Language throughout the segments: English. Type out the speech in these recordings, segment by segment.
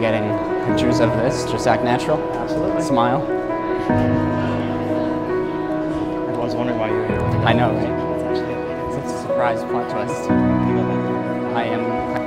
dangers of this. Just act natural. Absolutely. Smile. Everyone's wondering why you're here. I know, right? It's actually it's a surprise plot twist. I am.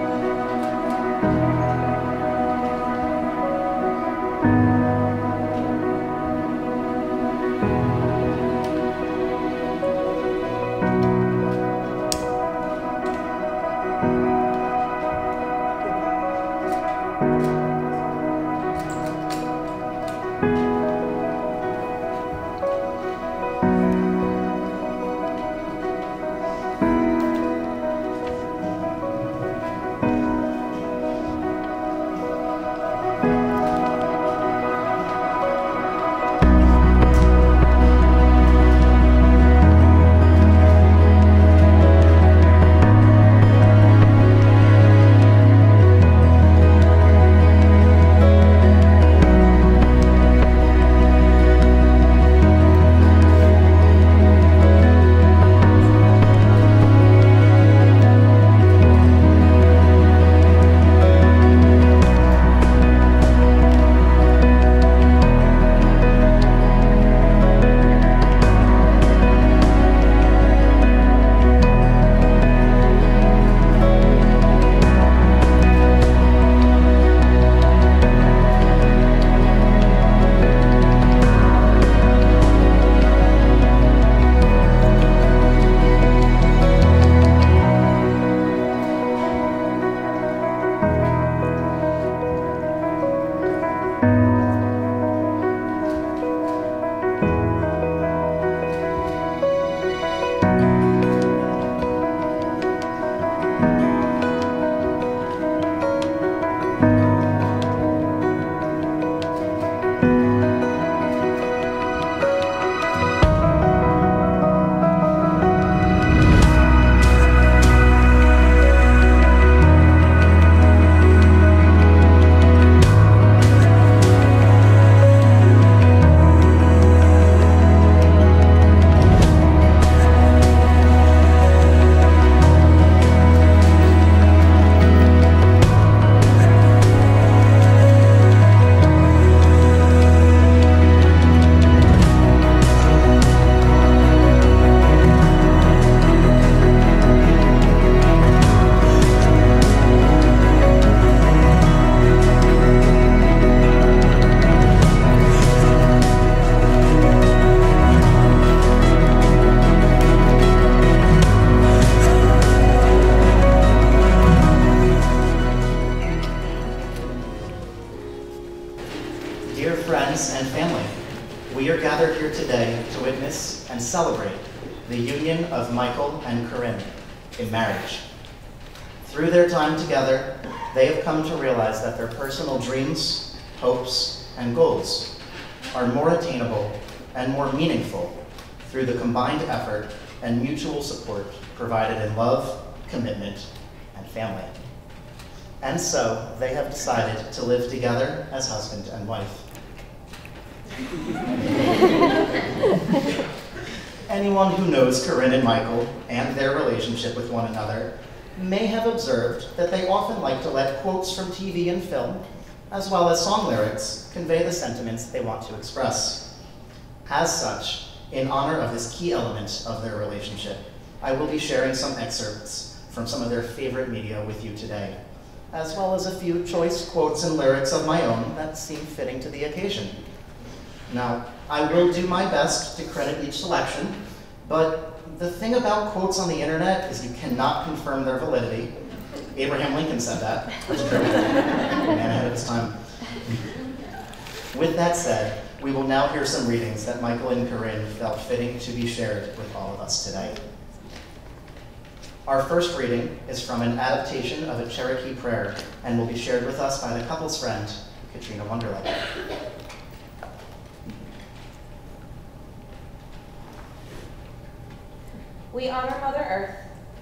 Dear personal dreams, hopes, and goals are more attainable and more meaningful through the combined effort and mutual support provided in love, commitment, and family. And so they have decided to live together as husband and wife. Anyone who knows Corinne and Michael and their relationship with one another may have observed that they often like to let quotes from TV and film, as well as song lyrics, convey the sentiments they want to express. As such, in honor of this key element of their relationship, I will be sharing some excerpts from some of their favorite media with you today, as well as a few choice quotes and lyrics of my own that seem fitting to the occasion. Now, I will do my best to credit each selection, but the thing about quotes on the internet is you cannot confirm their validity. Abraham Lincoln said that. That's true. Man ahead of his time. With that said, we will now hear some readings that Michael and Corinne felt fitting to be shared with all of us today. Our first reading is from an adaptation of a Cherokee prayer and will be shared with us by the couple's friend, Katrina Wonderland. We honor Mother Earth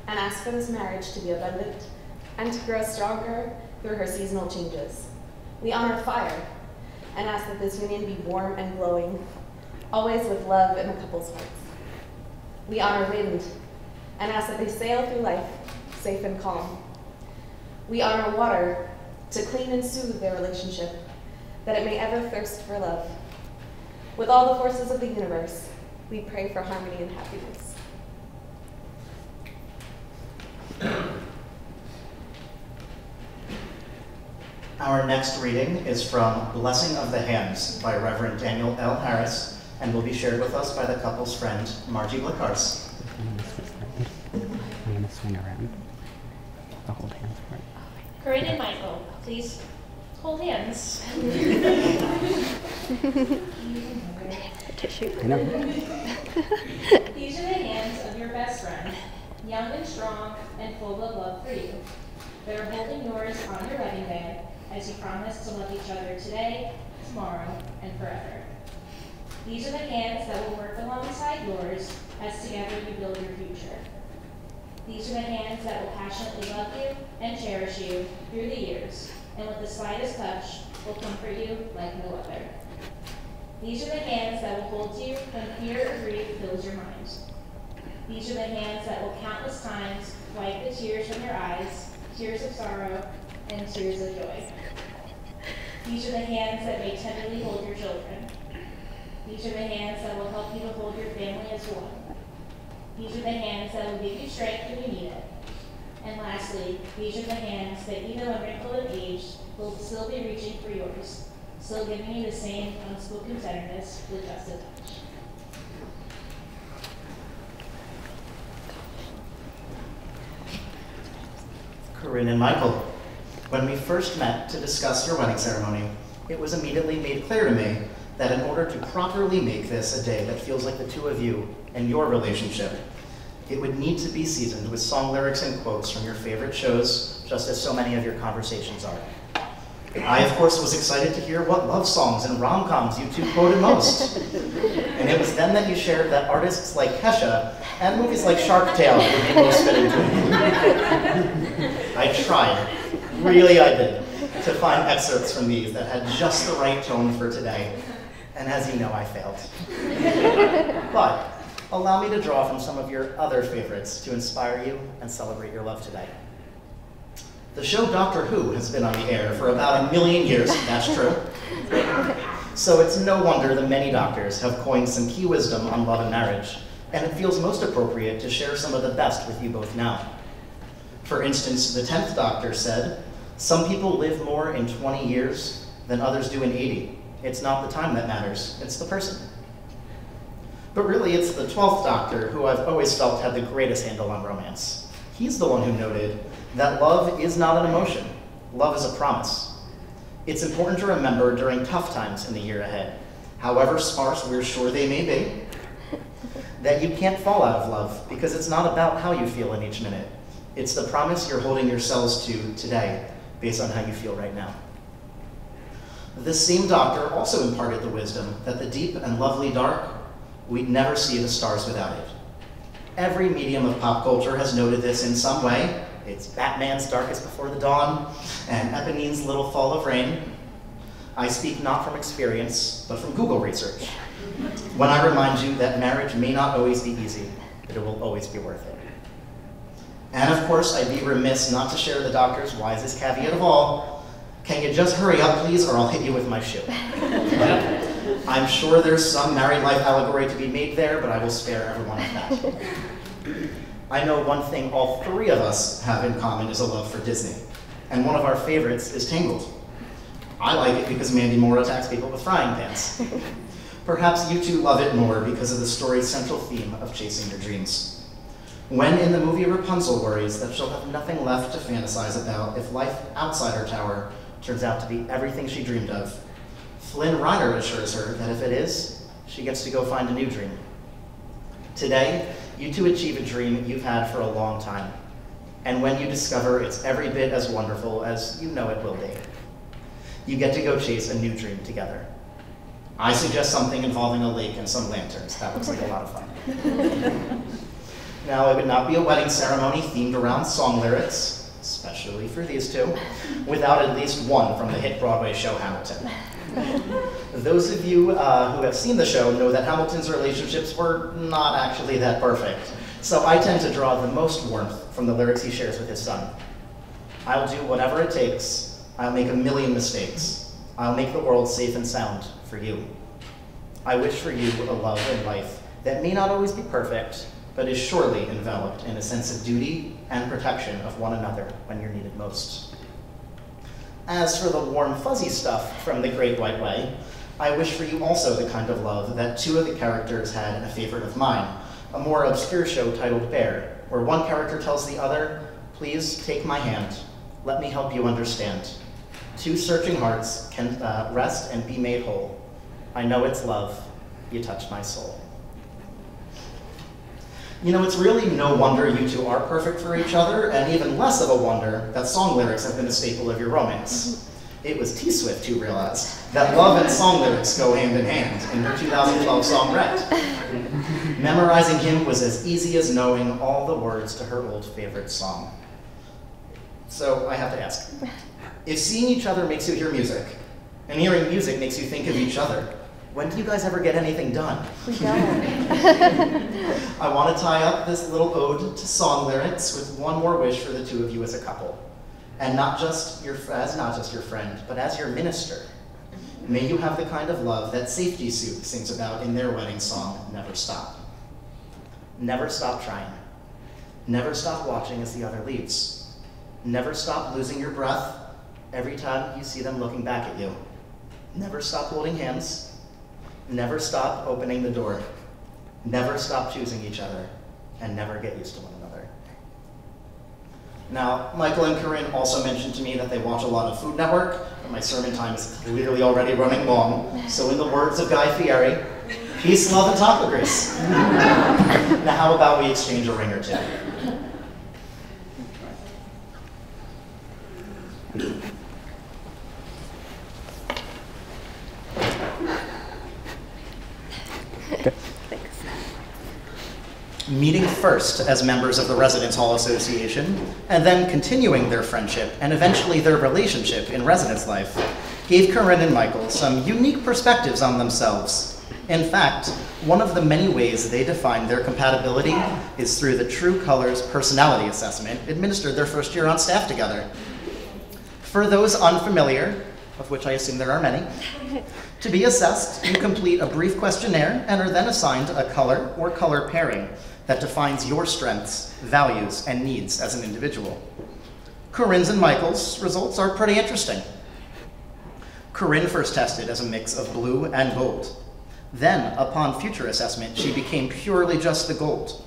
and ask for this marriage to be abundant and to grow stronger through her seasonal changes. We honor fire and ask that this union be warm and glowing, always with love in the couple's hearts. We honor wind and ask that they sail through life safe and calm. We honor water to clean and soothe their relationship, that it may ever thirst for love. With all the forces of the universe, we pray for harmony and happiness. Our next reading is from Blessing of the Hands by Reverend Daniel L. Harris and will be shared with us by the couple's friend, Margie Blakars. I'm gonna switch that. I'm gonna swing around. The hold hands for it. Corinne and Michael, please hold hands. I know. These are the hands of your best friend, young and strong and full of love for you. They're holding yours on your wedding day as you promise to love each other today, tomorrow, and forever. These are the hands that will work alongside yours as together you build your future. These are the hands that will passionately love you and cherish you through the years, and with the slightest touch will comfort you like no other. These are the hands that will hold you when fear or grief fills your mind. These are the hands that will countless times wipe the tears from your eyes, tears of sorrow, and tears of joy. These are the hands that may tenderly hold your children. These are the hands that will help you to hold your family as one. These are the hands that will give you strength when you need it. And lastly, these are the hands that even when wrinkled and aged will still be reaching for yours, still giving you the same unspoken tenderness with just a touch. Corinne and Michael, when we first met to discuss your wedding ceremony, it was immediately made clear to me that in order to properly make this a day that feels like the two of you and your relationship, it would need to be seasoned with song lyrics and quotes from your favorite shows, just as so many of your conversations are. I, of course, was excited to hear what love songs and rom-coms you two quoted most. and it was then that you shared that artists like Kesha and movies like Shark Tale would be most fitting to me. I tried, really I did, to find excerpts from these that had just the right tone for today. And as you know, I failed. but allow me to draw from some of your other favorites to inspire you and celebrate your love today. The show Doctor Who has been on the air for about a million years, that's true. So it's no wonder the many doctors have coined some key wisdom on love and marriage, and it feels most appropriate to share some of the best with you both now. For instance, the 10th Doctor said, Some people live more in 20 years than others do in 80. It's not the time that matters, it's the person. But really, it's the 12th Doctor who I've always felt had the greatest handle on romance. He's the one who noted that love is not an emotion, love is a promise. It's important to remember during tough times in the year ahead, however sparse we're sure they may be, that you can't fall out of love because it's not about how you feel in each minute. It's the promise you're holding yourselves to today based on how you feel right now. This same doctor also imparted the wisdom that the deep and lovely dark, we'd never see the stars without it. Every medium of pop culture has noted this in some way. It's Batman's Darkest Before the Dawn and Eponine's Little Fall of Rain. I speak not from experience, but from Google research. When I remind you that marriage may not always be easy, but it will always be worth it. And of course, I'd be remiss not to share the doctor's wisest caveat of all. Can you just hurry up, please, or I'll hit you with my shoe? I'm sure there's some married life allegory to be made there, but I will spare everyone of that. I know one thing all three of us have in common is a love for Disney, and one of our favorites is Tangled. I like it because Mandy Moore attacks people with frying pans. Perhaps you two love it more because of the story's central theme of chasing your dreams. When in the movie Rapunzel worries that she'll have nothing left to fantasize about if life outside her tower turns out to be everything she dreamed of, Flynn Rider assures her that if it is, she gets to go find a new dream. Today, you two achieve a dream you've had for a long time, and when you discover it's every bit as wonderful as you know it will be, you get to go chase a new dream together. I suggest something involving a lake and some lanterns. That looks like a lot of fun. now, it would not be a wedding ceremony themed around song lyrics, especially for these two, without at least one from the hit Broadway show Hamilton. Those of you uh, who have seen the show know that Hamilton's relationships were not actually that perfect. So I tend to draw the most warmth from the lyrics he shares with his son. I'll do whatever it takes. I'll make a million mistakes. I'll make the world safe and sound for you. I wish for you a love and life that may not always be perfect, but is surely enveloped in a sense of duty and protection of one another when you're needed most. As for the warm, fuzzy stuff from The Great White Way, I wish for you also the kind of love that two of the characters had in a favorite of mine, a more obscure show titled Bare, where one character tells the other, Please take my hand. Let me help you understand. Two searching hearts can uh, rest and be made whole. I know it's love. You touch my soul. You know, it's really no wonder you two are perfect for each other, and even less of a wonder that song lyrics have been a staple of your romance. Mm-hmm. It was T Swift who realized that love and song lyrics go hand in hand in her 2012 song Red. Memorizing him was as easy as knowing all the words to her old favorite song. So I have to ask if seeing each other makes you hear music, and hearing music makes you think of each other, when do you guys ever get anything done? We don't. I want to tie up this little ode to song lyrics with one more wish for the two of you as a couple. And not just your, as not just your friend, but as your minister. May you have the kind of love that Safetysuit sings about in their wedding song, Never Stop. Never stop trying. Never stop watching as the other leaves. Never stop losing your breath every time you see them looking back at you. Never stop holding hands. Never stop opening the door. Never stop choosing each other. And never get used to one another. Now, Michael and Corinne also mentioned to me that they watch a lot of Food Network, but my sermon time is clearly already running long. So, in the words of Guy Fieri, peace, love, and taco grease. now, how about we exchange a ring or two? Meeting first as members of the Residence Hall Association, and then continuing their friendship and eventually their relationship in residence life, gave Corinne and Michael some unique perspectives on themselves. In fact, one of the many ways they define their compatibility is through the True Colors personality assessment administered their first year on staff together. For those unfamiliar, of which I assume there are many, to be assessed, you complete a brief questionnaire and are then assigned a color or color pairing that defines your strengths, values, and needs as an individual. Corinne's and Michael's results are pretty interesting. Corinne first tested as a mix of blue and gold. Then, upon future assessment, she became purely just the gold.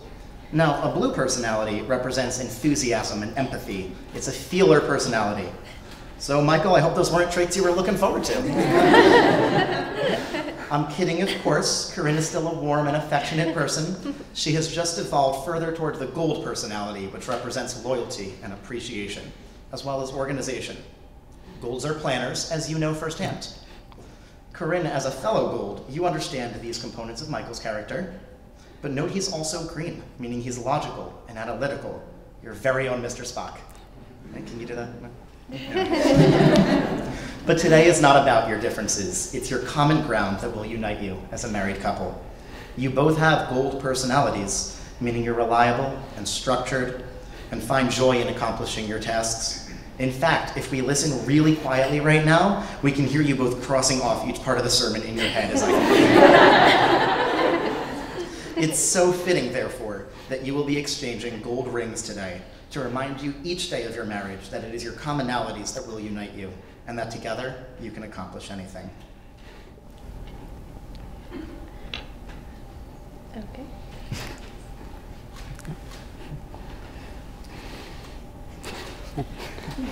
Now, a blue personality represents enthusiasm and empathy. It's a feeler personality. So, Michael, I hope those weren't traits you were looking forward to. I'm kidding, of course. Corinne is still a warm and affectionate person. She has just evolved further toward the gold personality, which represents loyalty and appreciation, as well as organization. Golds are planners, as you know firsthand. Corinne, as a fellow gold, you understand these components of Michael's character. But note he's also green, meaning he's logical and analytical. Your very own Mr. Spock. Can you do that? but today is not about your differences. It's your common ground that will unite you as a married couple. You both have gold personalities, meaning you're reliable and structured and find joy in accomplishing your tasks. In fact, if we listen really quietly right now, we can hear you both crossing off each part of the sermon in your head as I It's so fitting, therefore, that you will be exchanging gold rings today to remind you each day of your marriage that it is your commonalities that will unite you, and that together you can accomplish anything. Okay.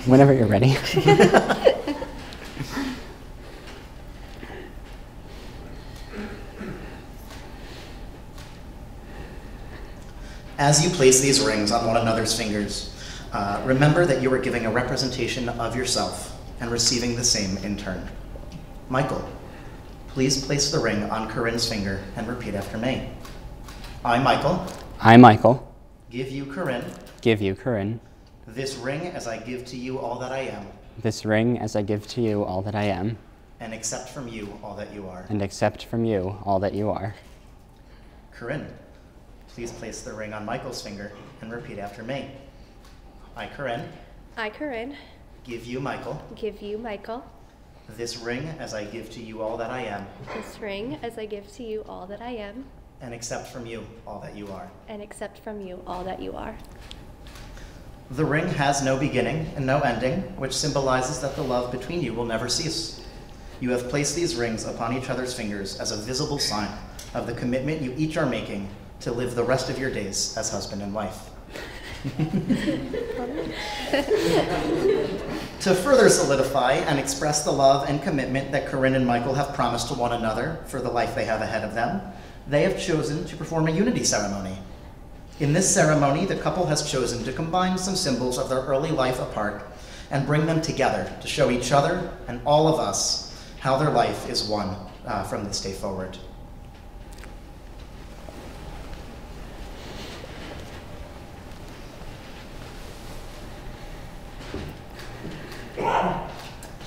Whenever you're ready. As you place these rings on one another's fingers, uh, remember that you are giving a representation of yourself and receiving the same in turn. Michael, please place the ring on Corinne's finger and repeat after me. I, Michael. I, Michael. Give you, Corinne. Give you, Corinne. This ring as I give to you all that I am. This ring as I give to you all that I am. And accept from you all that you are. And accept from you all that you are. Corinne, Please place the ring on Michael's finger and repeat after me. I, Corinne. I, Corinne. Give you, Michael. Give you, Michael. this ring as I give to you all that I am, this ring as I give to you all that I am, and accept from you all that you are. and accept from you all that you are. The ring has no beginning and no ending, which symbolizes that the love between you will never cease. You have placed these rings upon each other's fingers as a visible sign of the commitment you each are making to live the rest of your days as husband and wife. To further solidify and express the love and commitment that Corinne and Michael have promised to one another for the life they have ahead of them, they have chosen to perform a unity ceremony. In this ceremony, the couple has chosen to combine some symbols of their early life apart and bring them together to show each other and all of us how their life is one uh, from this day forward.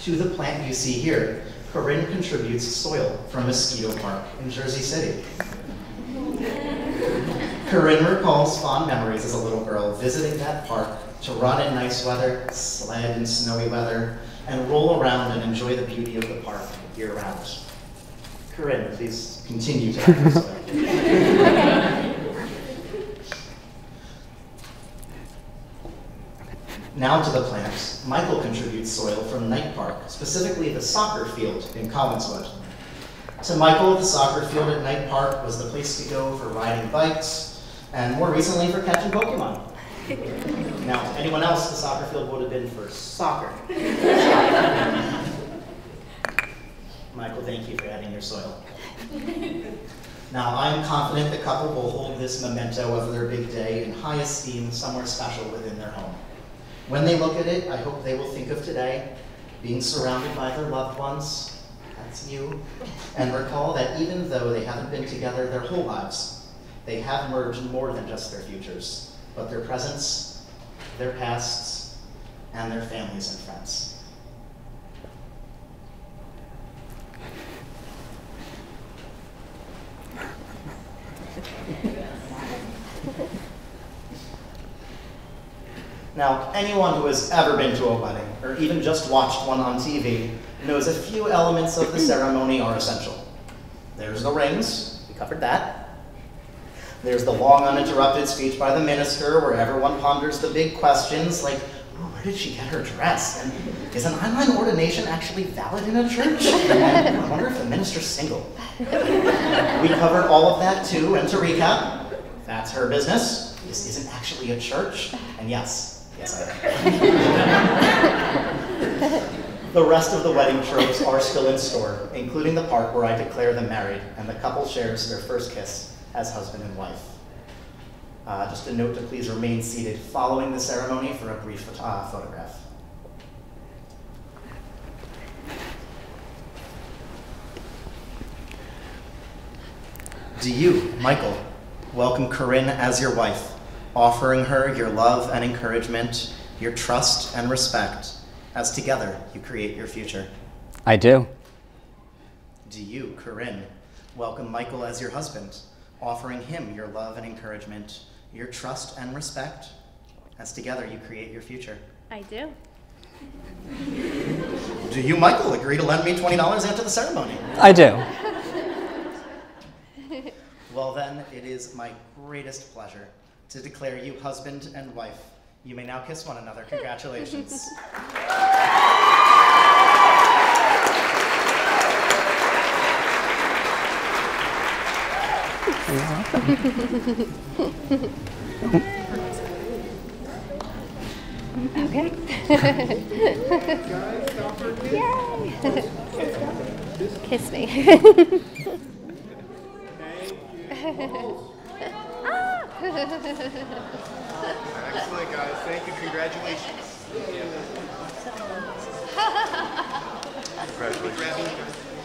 To the plant you see here, Corinne contributes soil from Mosquito Park in Jersey City. Corinne recalls fond memories as a little girl visiting that park to run in nice weather, sled in snowy weather, and roll around and enjoy the beauty of the park year round. Corinne, please continue to add your soil. Now to the plants. Michael contributes soil from Knight Park, specifically the soccer field in Collingswood. To Michael, the soccer field at Knight Park was the place to go for riding bikes, and more recently for catching Pokemon. Now, to anyone else, the soccer field would have been for soccer. Michael, thank you for adding your soil. Now, I'm confident the couple will hold this memento of their big day in high esteem somewhere special within their home. When they look at it, I hope they will think of today, being surrounded by their loved ones, that's you, and recall that even though they haven't been together their whole lives, they have merged more than just their futures, but their presents, their pasts, and their families and friends. Now, anyone who has ever been to a wedding, or even just watched one on TV, knows a few elements of the ceremony are essential. There's the rings, we covered that. There's the long uninterrupted speech by the minister where everyone ponders the big questions like, where did she get her dress? And is an online ordination actually valid in a church? And I wonder if the minister's single. we covered all of that too, and to recap, that's her business. This isn't actually a church, and yes. The rest of the wedding tropes are still in store, including the part where I declare them married and the couple shares their first kiss as husband and wife. Uh, just a note to please remain seated following the ceremony for a brief uh, photograph. Do you, Michael, welcome Corinne as your wife offering her your love and encouragement, your trust and respect, as together you create your future. I do. Do you, Corinne, welcome Michael as your husband, offering him your love and encouragement, your trust and respect, as together you create your future? I do. Do you, Michael, agree to lend me $20 after the ceremony? I do. well, then, it is my greatest pleasure to declare you husband and wife. You may now kiss one another. Congratulations. okay. Yay! Kiss me. Excellent, guys. Thank you. Congratulations. Congratulations.